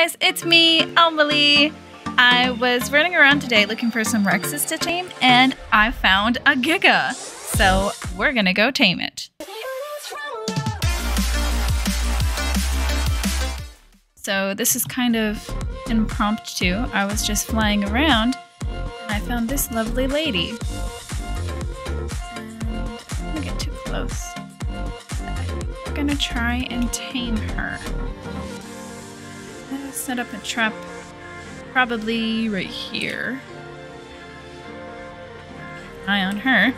guys, it's me, Emily. I was running around today looking for some Rexes to tame, and I found a Giga. So we're gonna go tame it. So this is kind of impromptu. I was just flying around, and I found this lovely lady. And I'm get too close. We're gonna try and tame her set up a trap probably right here. Eye on her.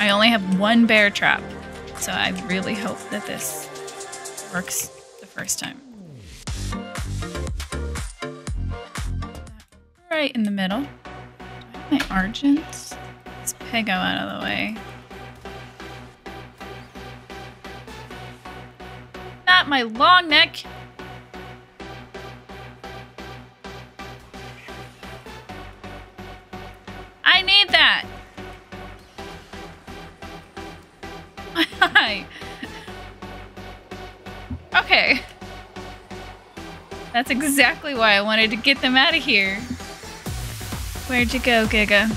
I only have one bear trap, so I really hope that this works the first time. Right in the middle. my argents? Let's Pego out of the way. Not my long neck! That? Hi. Okay. That's exactly why I wanted to get them out of here. Where'd you go, Giga?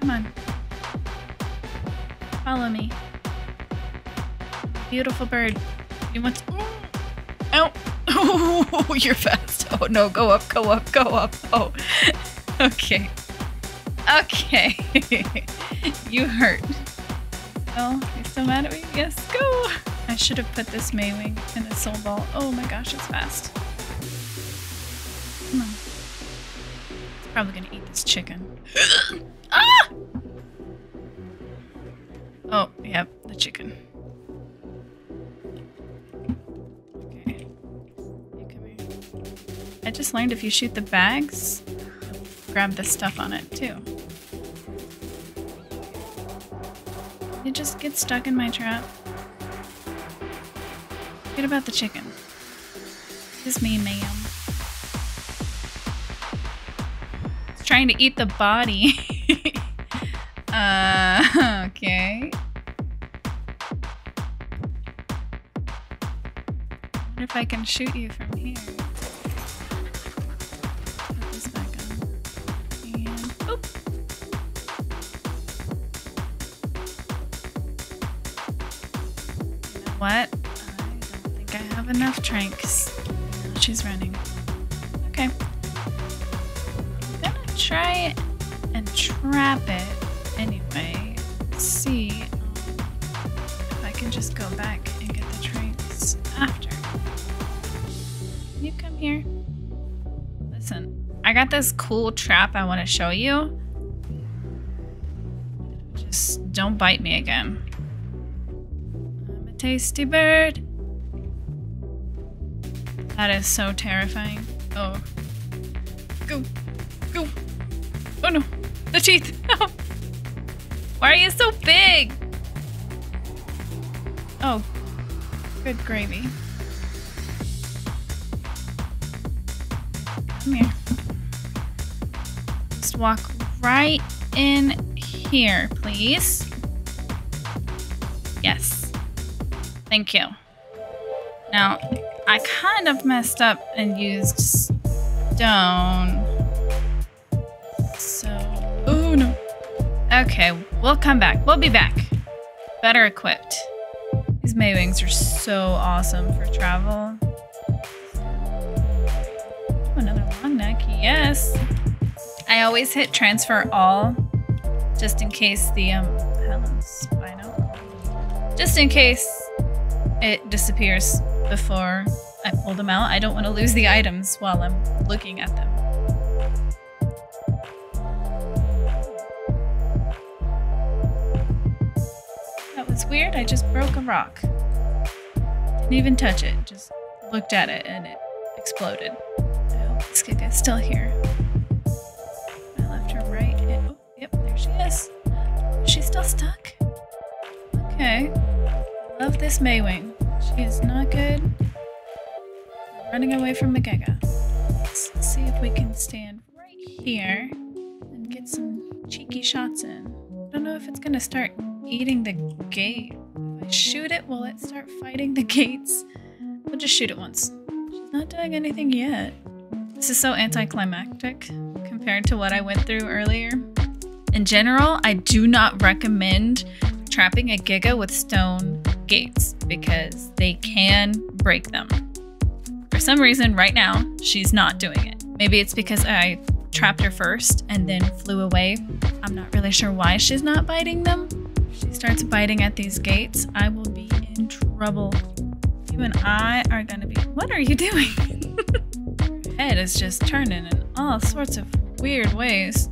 Come on. Follow me. Beautiful bird. You want to... Oh, you're fast. Oh no, go up, go up, go up. Oh, okay. Okay. you hurt. Oh, you're still mad at me? Yes, go! I should have put this Maewing in a soul ball. Oh my gosh, it's fast. Come on. Probably gonna eat this chicken. ah! Oh, yep, the chicken. I just learned if you shoot the bags, grab the stuff on it too. You just get stuck in my trap. Forget about the chicken. Is me, ma'am. It's trying to eat the body. uh, okay. What if I can shoot you from here? What? I don't think I have enough tranks. She's running. Okay. I'm gonna try and trap it anyway. See um, if I can just go back and get the tranks after. Can you come here? Got this cool trap I want to show you. Just don't bite me again I'm a tasty bird. That is so terrifying. Oh. Go. Go. Oh no. The teeth. Why are you so big? Oh. Good gravy. Come here. Walk right in here, please. Yes. Thank you. Now, I kind of messed up and used stone. So, oh no. Okay, we'll come back. We'll be back. Better equipped. These Maewings are so awesome for travel. Another long neck. Yes. I always hit transfer all just in case the um. Just in case it disappears before I pull them out. I don't want to lose the items while I'm looking at them. That was weird. I just broke a rock. Didn't even touch it. Just looked at it and it exploded. I hope this is still here. Yep, there she is. She's still stuck? Okay. Love this Maewing. She is not good. running away from Magega. Let's see if we can stand right here and get some cheeky shots in. I don't know if it's gonna start eating the gate If I shoot it, will it start fighting the gates? We'll just shoot it once. She's not doing anything yet. This is so anticlimactic compared to what I went through earlier. In general, I do not recommend trapping a Giga with stone gates because they can break them. For some reason, right now, she's not doing it. Maybe it's because I trapped her first and then flew away. I'm not really sure why she's not biting them. If she starts biting at these gates, I will be in trouble. You and I are gonna be. What are you doing? Head is just turning in all sorts of weird ways.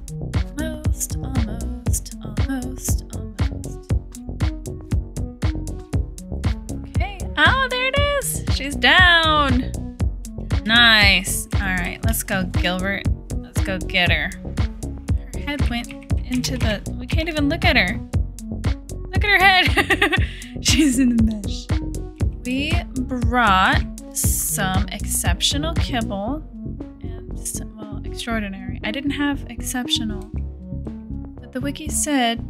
Oh, there it is. She's down. Nice. All right, let's go, Gilbert. Let's go get her. Her head went into the. We can't even look at her. Look at her head. She's in the mesh. We brought some exceptional kibble and some, well, extraordinary. I didn't have exceptional, but the wiki said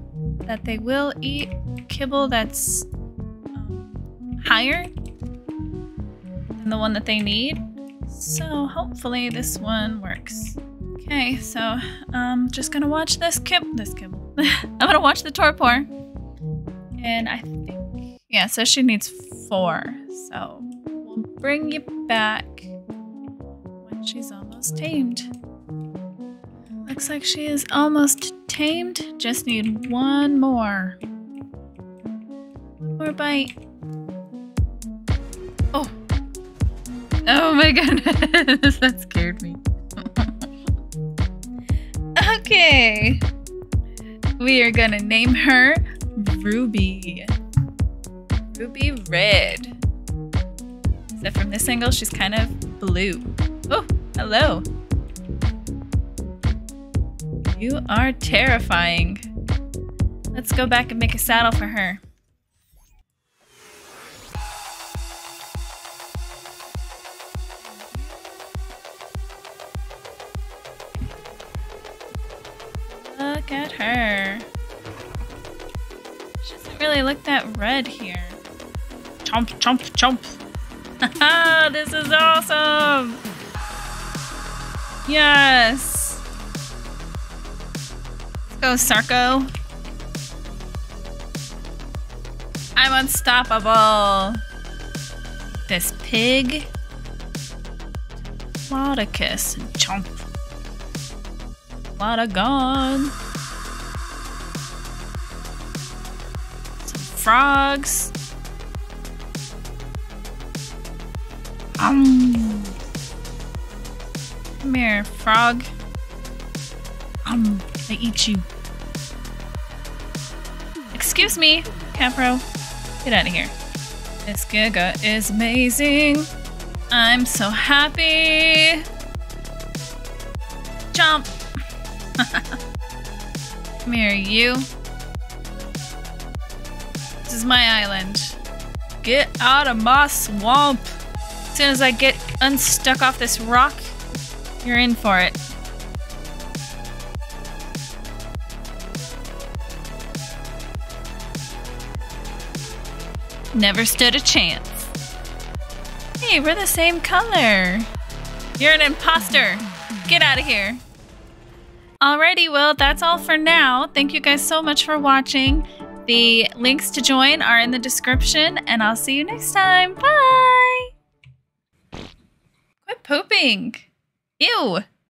that they will eat kibble that's higher than the one that they need. So hopefully this one works. Okay, so I'm just gonna watch this kib this kibble. I'm gonna watch the torpor. And I think yeah, so she needs four. So we'll bring you back when she's almost tamed. Looks like she is almost tamed. Just need one more. One more bite. Oh. Oh my goodness, that scared me. okay. We are gonna name her Ruby. Ruby Red. That from this angle? She's kind of blue. Oh, hello. You are terrifying. Let's go back and make a saddle for her. Look at her. She doesn't really look that red here. Chomp, chomp, chomp. This is awesome. Yes. Let's go, Sarco. I'm unstoppable. This pig. Lauticus. Chomp. Lot of gone. Frogs. Um. Come here, frog. Um, I eat you. Excuse me, Kapro. Get out of here. This Giga is amazing. I'm so happy. Jump. Come here, you. Is my island. Get out of my swamp. As soon as I get unstuck off this rock, you're in for it. Never stood a chance. Hey, we're the same color. You're an imposter. Get out of here. Alrighty, well, that's all for now. Thank you guys so much for watching. The links to join are in the description, and I'll see you next time. Bye! Quit pooping. Ew.